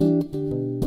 Música